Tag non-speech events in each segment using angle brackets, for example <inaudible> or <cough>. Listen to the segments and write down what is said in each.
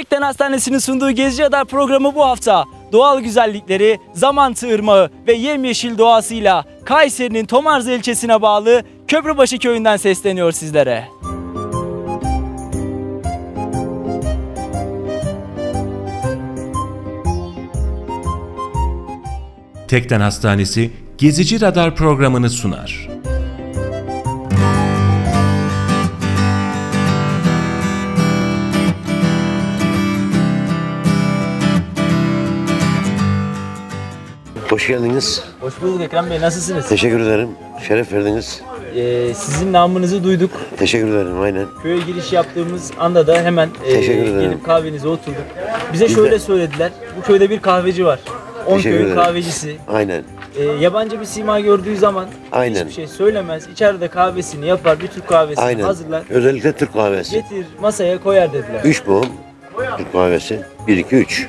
Tekden Hastanesi'nin sunduğu Gezi Radar programı bu hafta doğal güzellikleri, Zamantı Irmağı ve yemyeşil doğasıyla Kayseri'nin Tomarza ilçesine bağlı Köprübaşı köyünden sesleniyor sizlere. Tekden Hastanesi Gezici Radar programını sunar. Hoş geldiniz. Hoş bulduk Ekrem Bey nasılsınız? Teşekkür ederim. Şeref verdiniz. Ee, sizin namınızı duyduk. Teşekkür ederim aynen. Köye giriş yaptığımız anda da hemen e, Teşekkür ederim. gelip kahvenize oturduk. Bize Biz şöyle de- söylediler. Bu köyde bir kahveci var. 10 Teşekkür köyün ederim. kahvecisi. Aynen. E, yabancı bir sima gördüğü zaman Aynen. hiçbir şey söylemez. İçeride kahvesini yapar. Bir Türk kahvesini Aynen. hazırlar. Özellikle Türk kahvesi. Getir masaya koyar dediler. 3 boğum Türk kahvesi. 1 2 3.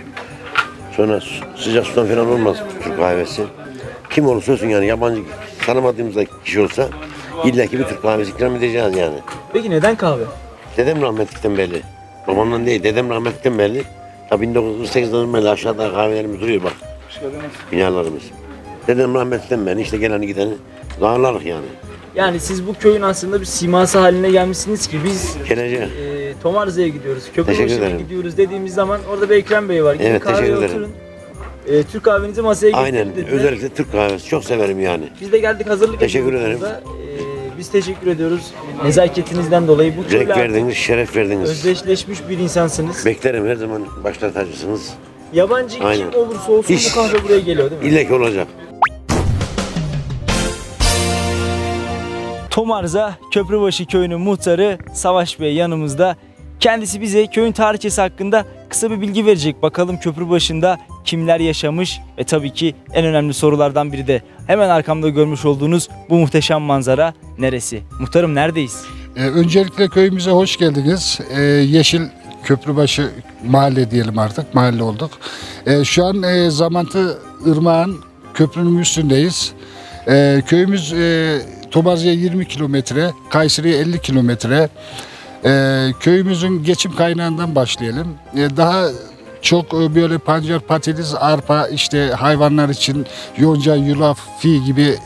Sonra sıcak sudan falan olmaz Türk kahvesi. Kim olursa olsun yani yabancı tanımadığımız da kişi olsa illa ki bir Türk kahvesi ikram edeceğiz yani. Peki neden kahve? Dedem rahmetlikten belli. Babamdan değil, dedem rahmetlikten belli. Tabii 1948'den beri aşağıda kahvelerimiz duruyor bak. Binalarımız. Dedem rahmetlikten beri işte geleni gideni dağlarlık yani. Yani siz bu köyün aslında bir siması haline gelmişsiniz ki biz Geleceğe. e, Tomarza'ya gidiyoruz, Köprübaşı'na ederim. gidiyoruz dediğimiz zaman orada bir Ekrem Bey var. Gidin Evet, kahveye teşekkür ederim. oturun. E, Türk kahvenizi masaya getirin Aynen. dediler. Özellikle Türk kahvesi çok severim yani. Biz de geldik hazırlık Teşekkür ediyoruz ederim. burada. E, biz teşekkür ediyoruz. Nezaketinizden dolayı bu Renk artık verdiniz, şeref verdiniz. özdeşleşmiş bir insansınız. Beklerim her zaman başta tacısınız. Yabancı Aynen. kim olursa olsun Hiç- bu kahve buraya geliyor değil mi? İlla ki olacak. Tomarza Köprübaşı köyünün muhtarı Savaş Bey yanımızda. Kendisi bize köyün tarihçesi hakkında kısa bir bilgi verecek. Bakalım Köprübaşı'nda kimler yaşamış ve tabii ki en önemli sorulardan biri de hemen arkamda görmüş olduğunuz bu muhteşem manzara neresi? Muhtarım neredeyiz? Ee, öncelikle köyümüze hoş geldiniz. Ee, Yeşil Köprübaşı mahalle diyelim artık. Mahalle olduk. Ee, şu an e, Zamantı Irmağı'nın köprünün üstündeyiz. Ee, köyümüz e, Tomarca'ya 20 kilometre, Kayseri'ye 50 kilometre. Ee, köyümüzün geçim kaynağından başlayalım. Ee, daha çok e, böyle pancar, patates, arpa, işte hayvanlar için yonca, yulaf, fi gibi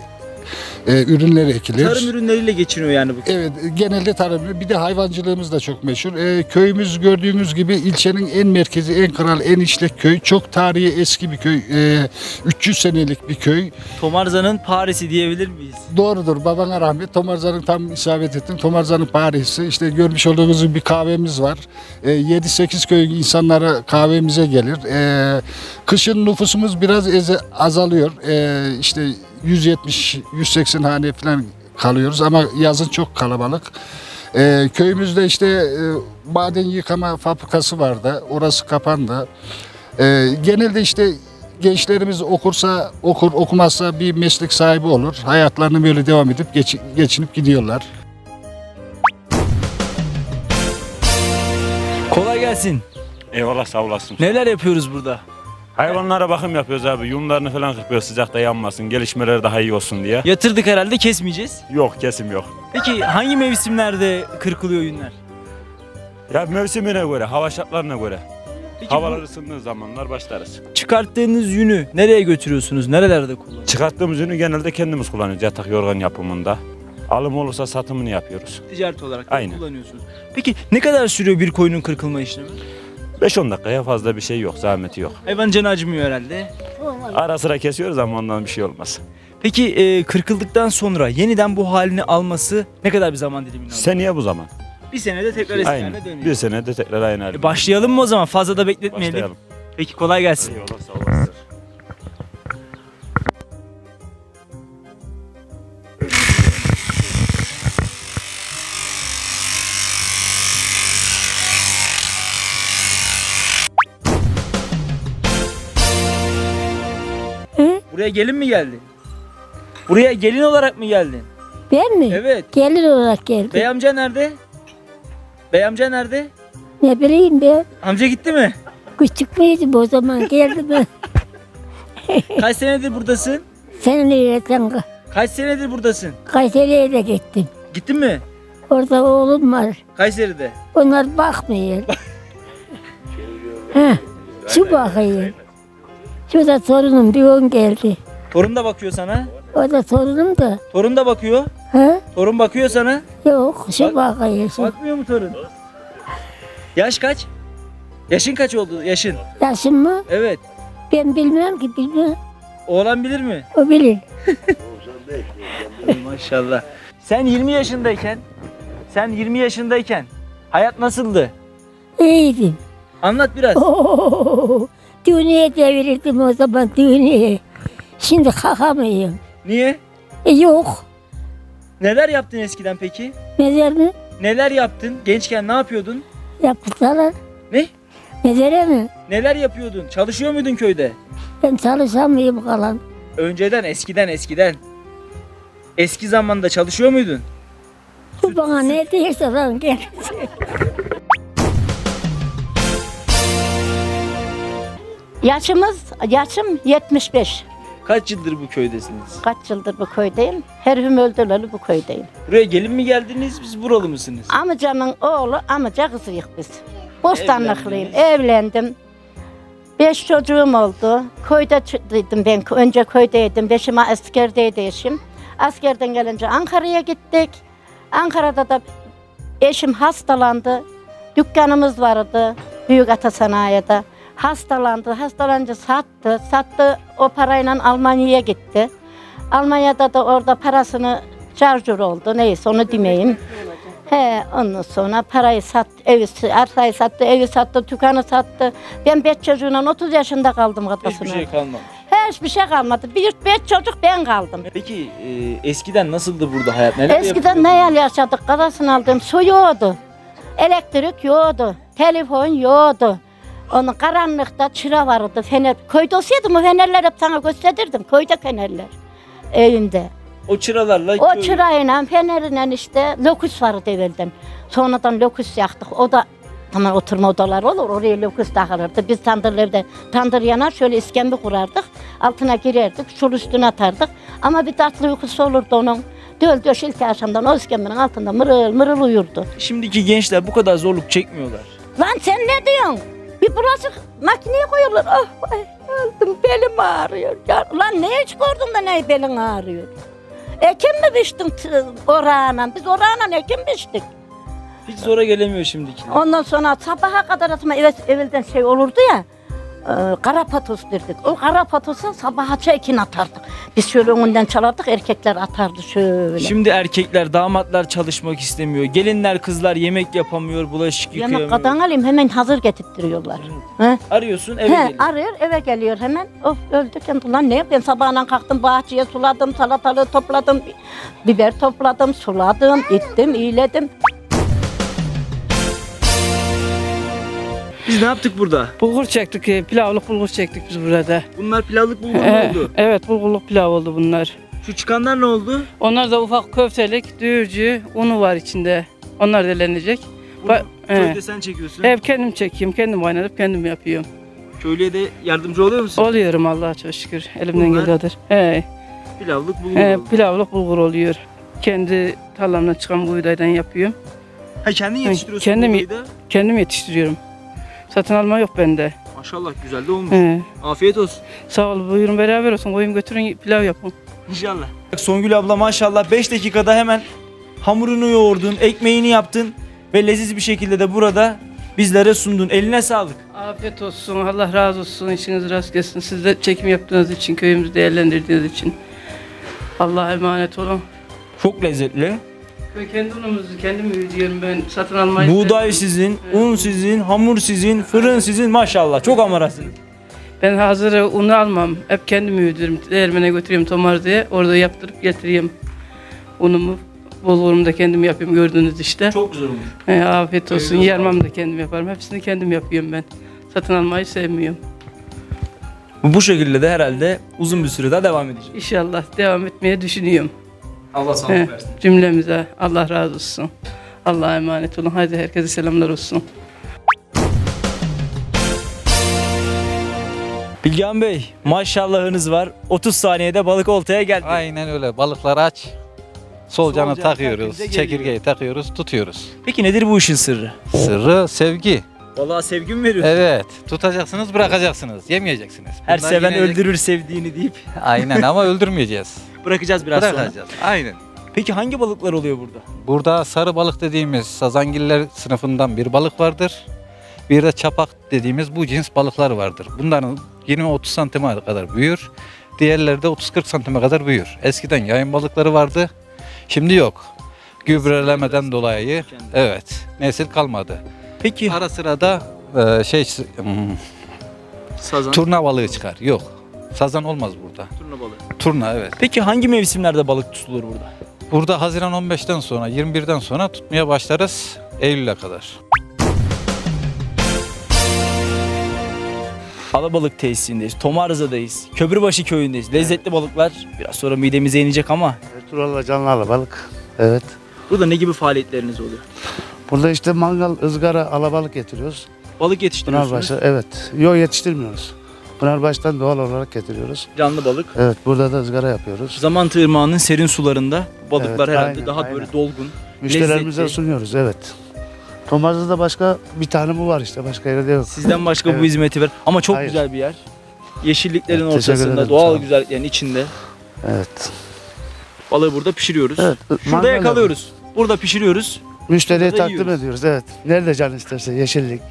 e, ürünler ekilir. Tarım ürünleriyle geçiniyor yani bu köy. Evet genelde tarım. Bir de hayvancılığımız da çok meşhur. Ee, köyümüz gördüğünüz gibi ilçenin en merkezi, en kral, en işlek köy. Çok tarihi eski bir köy. Ee, 300 senelik bir köy. Tomarza'nın Paris'i diyebilir miyiz? Doğrudur babana rahmet. Tomarza'nın tam isabet ettin. Tomarza'nın Paris'i. İşte görmüş olduğunuz bir kahvemiz var. Ee, 7-8 köyün insanları kahvemize gelir. Ee, kışın nüfusumuz biraz azalıyor. Ee, işte 170-180 hane falan kalıyoruz ama yazın çok kalabalık. Ee, köyümüzde işte e, maden yıkama fabrikası vardı. Orası kapandı. Ee, genelde işte gençlerimiz okursa okur okumazsa bir meslek sahibi olur. Hayatlarını böyle devam edip geç- geçinip gidiyorlar. Kolay gelsin. Eyvallah sağ olasın. Neler yapıyoruz burada? Hayvanlara bakım yapıyoruz abi. Yunlarını falan kırpıyoruz sıcakta yanmasın. Gelişmeleri daha iyi olsun diye. Yatırdık herhalde kesmeyeceğiz. Yok kesim yok. Peki hangi mevsimlerde kırkılıyor yünler? Ya mevsimine göre, hava şartlarına göre. Peki bu- Havalar ısındığı zamanlar başlarız. Çıkarttığınız yünü nereye götürüyorsunuz? Nerelerde kullanıyorsunuz? Çıkarttığımız ürünü genelde kendimiz kullanıyoruz yatak yorgan yapımında. Alım olursa satımını yapıyoruz. Ticaret olarak da Aynen. kullanıyorsunuz. Peki ne kadar sürüyor bir koyunun kırkılma işlemi? 5-10 dakikaya fazla bir şey yok, zahmeti yok. Hayvan canı acımıyor herhalde. Ara sıra kesiyoruz ama ondan bir şey olmaz. Peki e, kırkıldıktan sonra yeniden bu halini alması ne kadar bir zaman diliminde alıyor? Seneye bu zaman. Bir senede tekrar eski haline dönüyor. Bir senede tekrar aynı haline. E, başlayalım mı o zaman? Fazla da bekletmeyelim. Başlayalım. Peki kolay gelsin. Eyvallah sağ olasın. Buraya gelin mi geldin? Buraya gelin olarak mı geldin? Ben mi? Evet. Gelin olarak geldim. Bey amca nerede? Bey amca nerede? Ne bileyim ben. Amca gitti mi? Küçük müydüm o zaman geldim ben. <laughs> Kaç senedir buradasın? Sen nereden Kaç senedir buradasın? Kayseri'ye de gittim. Gittin mi? Orada oğlum var. Kayseri'de. Onlar bakmıyor. <laughs> Ha, şu bakayım. Şu da torunum bir on geldi. Torun da bakıyor sana. O da torunum da. Torun da bakıyor. Ha? Torun bakıyor sana. Yok şu Bak- bakıyor. Şu. Bakmıyor mu torun? Yaş kaç? Yaşın kaç oldu? Yaşın. Yaşım mı? Evet. Ben bilmem ki bilmem. Oğlan bilir mi? O bilir. <laughs> Maşallah. Sen 20 yaşındayken, sen 20 yaşındayken hayat nasıldı? İyiydim. Anlat biraz. Oo, düğüneye devirirdim o zaman düğüneye. Şimdi kalkamıyorum. Niye? E, yok. Neler yaptın eskiden peki? Mezar mı? Neler yaptın? Gençken ne yapıyordun? Yaptılar. Ne? Mezara mı? Neler yapıyordun? Çalışıyor muydun köyde? Ben çalışamıyorum kalan. Önceden, eskiden, eskiden. Eski zamanda çalışıyor muydun? Bu bana ne diyorsa lan gel. Yaşımız, yaşım 75. Kaç yıldır bu köydesiniz? Kaç yıldır bu köydeyim. Her hüm öldürüleli bu köydeyim. Buraya gelin mi geldiniz, biz buralı mısınız? Amcamın oğlu, amca kızıyık biz. Bostanlıklıyım, evlendim. Beş çocuğum oldu. Köyde çıktıydım ben. Önce köydeydim. Beşime askerdeydi eşim. Askerden gelince Ankara'ya gittik. Ankara'da da eşim hastalandı. Dükkanımız vardı. Büyük Ata Sanayi'de. Hastalandı. Hastalanınca sattı. Sattı. O parayla Almanya'ya gitti. Almanya'da da orada parasını charger oldu. Neyse onu demeyeyim. He, ondan sonra parayı sattı, evi, arsayı sattı, evi sattı, dükkanı sattı. Ben beş çocuğuyla 30 yaşında kaldım Hiçbir kafasına. şey kalmamış. Hiçbir şey kalmadı. Bir beş çocuk ben kaldım. Peki e, eskiden nasıldı burada hayat? Neler Eskiden ne yer yaşadık? Kadasını aldım. Su yoktu. Elektrik yoktu. Telefon yoktu. Onun karanlıkta çıra vardı. Fener. Köyde olsaydım o fenerleri hep sana gösterirdim. Köyde fenerler. Evimde. O çıralarla O köy- çırayla, feneriyle işte lokus vardı evvelden. Sonradan lokus yaktık. O da tamam oturma odaları olur. Oraya lokus takılırdı. Biz tandır evde tandır yanar şöyle iskembe kurardık. Altına girerdik. Şur üstüne atardık. Ama bir tatlı uykusu olurdu onun. Döl döş ilk akşamdan o iskembenin altında mırıl mırıl uyurdu. Şimdiki gençler bu kadar zorluk çekmiyorlar. Lan sen ne diyorsun? Bir bulaşık makineye koyuyorlar. Ah ay, öldüm belim ağrıyor. Ya, lan ne hiç gördün de ne belin ağrıyor? Ekim mi biçtin orağına? Biz orağına ekim biçtik. Hiç zora gelemiyor şimdikiler. Ondan sonra sabaha kadar atma evet, evvelden şey olurdu ya. E, kara patos derdik. O kara patosa sabaha ekin atardık. Biz şöyle önünden çalardık, erkekler atardı şöyle. Şimdi erkekler, damatlar çalışmak istemiyor. Gelinler, kızlar yemek yapamıyor, bulaşık Yemek yıkayamıyor. kadan alayım hemen hazır getirttiriyorlar. He? Arıyorsun eve He, geliyor. arıyor eve geliyor hemen. Oh öldük ya. Lan ne yapayım sabahına kalktım bahçeye suladım salatalığı topladım. Biber topladım suladım ittim iyiledim. Biz ne yaptık burada? Bulgur çektik, e, pilavlık bulgur çektik biz burada. Bunlar pilavlık bulgur mu Ee, oldu? evet, bulgurluk pilav oldu bunlar. Şu çıkanlar ne oldu? Onlar da ufak köftelik, düğürcü, unu var içinde. Onlar delenecek. Bunu he. köyde sen çekiyorsun. Hep kendim çekeyim, kendim kaynatıp kendim yapıyorum. Köylüye de yardımcı oluyor musun? Oluyorum Allah'a çok şükür. Elimden Bunlar- geliyordur. He, Pilavlık bulgur he, pilavlık bulgur oluyor. Kendi tarlamdan çıkan buğdaydan yapıyorum. Ha kendin yetiştiriyorsun kendim- buğdayı da. Kendim yetiştiriyorum. Satın alma yok bende. Maşallah güzel de olmuş. He. Afiyet olsun. Sağ ol, buyurun beraber olsun. Koyun götürün pilav yapın. İnşallah. Songül abla maşallah 5 dakikada hemen hamurunu yoğurdun, ekmeğini yaptın ve leziz bir şekilde de burada bizlere sundun. Eline sağlık. Afiyet olsun, Allah razı olsun, işiniz rast gelsin. Siz de çekim yaptığınız için, köyümüzü değerlendirdiğiniz için. Allah'a emanet olun. Çok lezzetli. Köy kendi unumuzu kendim büyütüyorum ben, satın almayı Buğday sizin, un sizin, hamur sizin, fırın sizin maşallah. Çok amarasınız. Ben hazır unu almam, hep kendim büyütüyorum. Değirmene götürüyorum Tomarca'ya, orada yaptırıp getireyim unumu. Bulgurumu da kendim yapıyorum gördüğünüz işte. Çok güzel olmuş. He, afiyet olsun, yarmamı da kendim yaparım. Hepsini kendim yapıyorum ben. Satın almayı sevmiyorum. Bu şekilde de herhalde uzun bir süre daha devam edecek. İnşallah devam etmeye düşünüyorum. Allah He, sağlık versin. cümlemize Allah razı olsun. Allah'a emanet olun. Hadi herkese selamlar olsun. Bilgehan Bey maşallahınız var. 30 saniyede balık oltaya geldi. Aynen öyle. Balıkları aç. Solucanı Solucanı takıyoruz. Çekirgeyi takıyoruz. Tutuyoruz. Peki nedir bu işin sırrı? Sırrı sevgi. Vallahi sevgi mi veriyorsun? Evet. Tutacaksınız, bırakacaksınız. Yemeyeceksiniz. Her Bunlar seven yenecek- öldürür sevdiğini deyip Aynen ama öldürmeyeceğiz. <laughs> bırakacağız biraz sonra. Bırakacağız. Aynen. Peki hangi balıklar oluyor burada? Burada sarı balık dediğimiz sazangiller sınıfından bir balık vardır. Bir de çapak dediğimiz bu cins balıklar vardır. Bunların 20-30 santime kadar büyür. Diğerleri de 30-40 santime kadar büyür. Eskiden yayın balıkları vardı. Şimdi yok. Gübrelemeden dolayı evet nesil kalmadı. Peki Ara sıra da e, şey hmm, sazan, turna balığı çıkar. Yok. Sazan olmaz burada. turna balığı. Turna evet. Peki hangi mevsimlerde balık tutulur burada? Burada Haziran 15'ten sonra 21'den sonra tutmaya başlarız Eylül'e kadar. Alabalık tesisindeyiz, Tomarza'dayız, Köprübaşı köyündeyiz. Lezzetli balıklar biraz sonra midemize inecek ama Ertuğrul'la canlı alabalık. Evet. burada ne gibi faaliyetleriniz oluyor? Burada işte mangal, ızgara, alabalık getiriyoruz. Balık yetiştiriyorsunuz. Pınarbaşı, evet. Yok yetiştirmiyoruz. Pınarbaş'tan doğal olarak getiriyoruz. Canlı balık. Evet, burada da ızgara yapıyoruz. Zamantı Irmağı'nın serin sularında balıklar Evet, herhalde aynen, daha aynen. böyle dolgun. Müşterilerimize lezzetli. sunuyoruz, evet. Tomarza'da başka bir tane bu var işte, başka yerde yok. Sizden başka bu Evet. hizmeti ver. Ama çok Hayır. güzel bir yer. Yeşilliklerin Evet, teşekkür ortasında, ederim, sağ doğal olun. güzelliklerin içinde. Evet. Balığı burada pişiriyoruz. Evet, Şurada mangal yakalıyoruz. Burada pişiriyoruz. Müşteriye Burada da takdim yiyoruz. ediyoruz, evet. Nerede can isterse, yeşillik.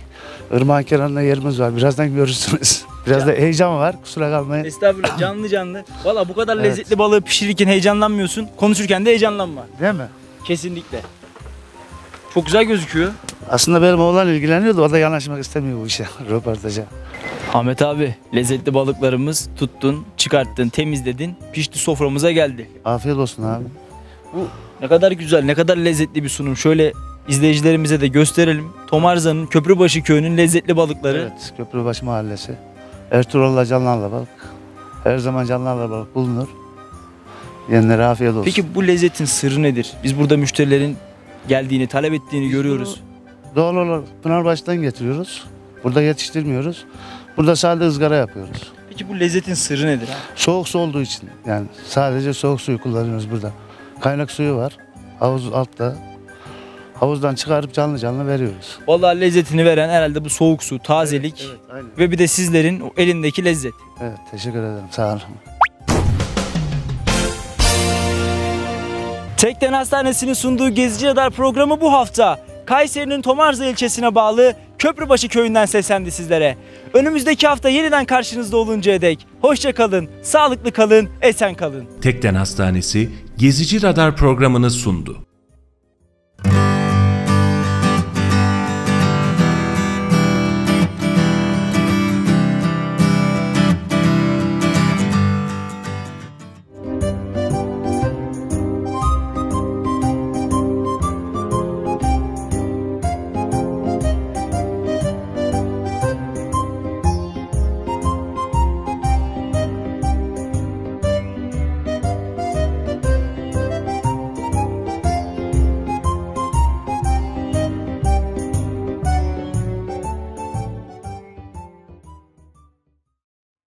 Irmağın kenarında yerimiz var, birazdan görürsünüz. <laughs> Biraz da heyecan var, kusura kalmayın. Estağfurullah <clears throat> canlı canlı. Valla bu kadar Evet. lezzetli balığı pişirirken heyecanlanmıyorsun. Konuşurken de heyecanlanma. Değil mi? Kesinlikle. Çok güzel gözüküyor. Aslında benim oğlan ilgileniyordu, o da yanaşmak istemiyor bu işe, <laughs> röportaja. Ahmet abi lezzetli balıklarımız tuttun, çıkarttın, temizledin, pişti soframıza geldi. Afiyet olsun abi. Ne kadar güzel, ne kadar lezzetli bir sunum. Şöyle izleyicilerimize de gösterelim. Tomarza'nın Köprübaşı köyünün lezzetli balıkları. Evet, Köprübaşı Mahallesi. Ertuğrul'la canlı alabalık. Her zaman canlı alabalık bulunur. Yenilere afiyet olsun. Peki bu lezzetin sırrı nedir? Biz burada müşterilerin geldiğini, talep ettiğini Biz görüyoruz. Doğal olarak Pınarbaş'tan getiriyoruz. Burada yetiştirmiyoruz. Burada sadece ızgara yapıyoruz. Peki bu lezzetin sırrı nedir? Soğuk su olduğu için yani sadece soğuk suyu kullanıyoruz burada. Kaynak suyu var. Havuz altta. Havuzdan çıkarıp canlı canlı veriyoruz. Vallahi lezzetini veren herhalde bu soğuk su, tazelik Evet, aynen. ve bir de sizlerin o elindeki lezzet. Evet, teşekkür ederim. Sağ olun. Tekden Hastanesi'nin sunduğu Gezici Radar programı bu hafta Kayseri'nin Tomarza ilçesine bağlı Köprübaşı köyünden seslendi sizlere. Önümüzdeki hafta yeniden karşınızda oluncaya dek hoşça kalın, sağlıklı kalın, esen kalın. Tekden Hastanesi Gezici Radar programını sundu.